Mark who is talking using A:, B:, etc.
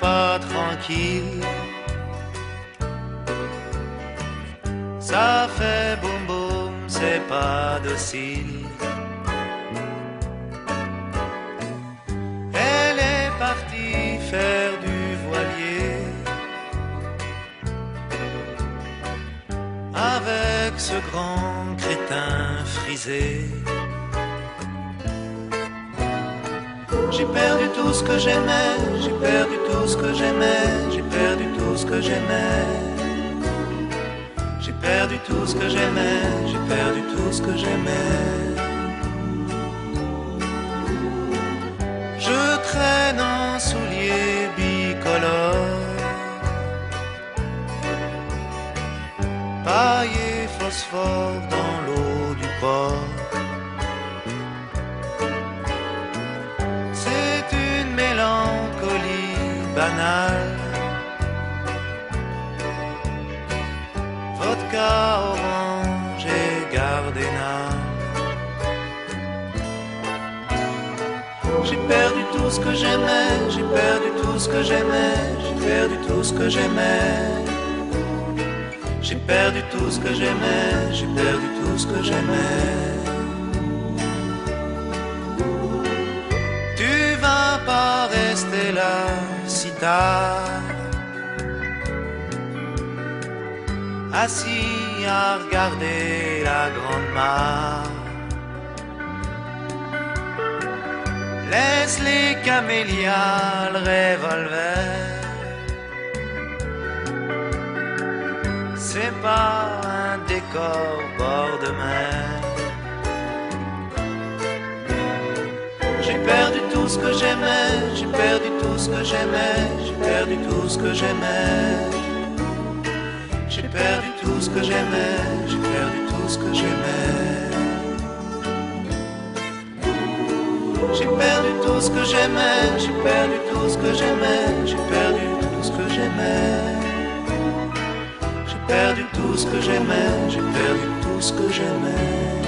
A: pas tranquille. Ça fait boum boum, c'est pas docile. Elle est partie faire du voilier avec ce grand crétin frisé. J'ai perdu tout ce que j'aimais, j'ai perdu tout ce que j'aimais, j'ai perdu tout ce que j'aimais. J'ai perdu tout ce que j'aimais, j'ai perdu tout ce que j'aimais. Je traîne un soulier bicolore, paillé phosphore dans l'eau du port. Banale. Vodka, orange et gardena. J'ai perdu tout ce que j'aimais, j'ai perdu tout ce que j'aimais, j'ai perdu tout ce que j'aimais. J'ai perdu tout ce que j'aimais, j'ai perdu tout ce que j'aimais. Tu vas pas rester là Assis à regarder la grande mare. Laisse les camélias, le revolver. C'est pas un décor bord de mer. J'ai perdu tout ce que j'aimais, j'ai perdu ce que j'aimais, j'ai perdu tout ce que j'aimais. J'ai perdu tout ce que j'aimais, j'ai perdu tout ce que j'aimais. J'ai perdu tout ce que j'aimais, j'ai perdu tout ce que j'aimais, j'ai perdu tout ce que j'aimais. J'ai perdu tout ce que j'aimais, j'ai perdu tout ce que j'aimais.